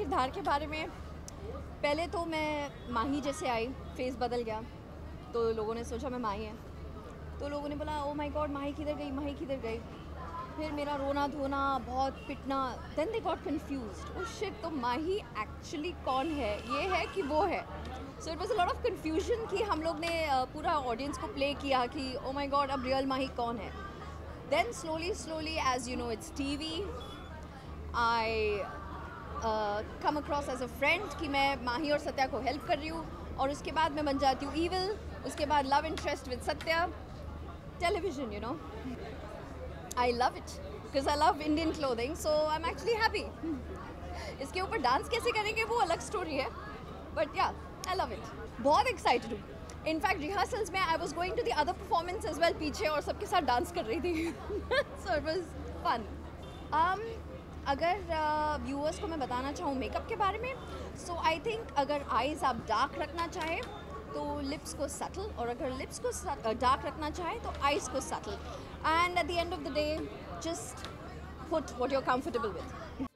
किरदार के बारे में, पहले तो मैं माही जैसे आई फेस बदल गया। तो लोगों ने सोचा मैं माही है। तो लोगों ने बोला ओ माय गॉड माही किधर गई, माही किधर गई? फिर मेरा रोना धोना बहुत पिटना then they got confuse oh shit तो माही एक्चुअली कौन है? ये है कि वो है। So it was lot of confusion कि हम लोग ने पूरा ऑडियंस को प्ले किया कि ओ माई गॉड अब रियल माही कौन है? Then slowly slowly as you know it's T V I come across as a friend कि मैं माही और सत्या को हेल्प कर रही हूँ और उसके बाद मैं बन जाती हूँ ईविल उसके बाद love interest with Satya. Television you know I love it because I love Indian clothing so I am actually happy इसके ऊपर डांस कैसे करेंगे वो अलग स्टोरी है but yeah I love it बहुत एक्साइटेड हूँ। इनफैक्ट रिहर्सल्स में I was going to the other performance as well पीछे और सबके साथ डांस कर रही थी। सो इट वॉज़ फन अगर व्यूअर्स को मैं बताना चाहूँ मेकअप के बारे में सो आई थिंक अगर आइज़ आप डार्क रखना चाहें तो लिप्स को सटल और अगर लिप्स को डार्क रखना चाहें तो आइज़ को subtle and at the end of the day just put what you are comfortable with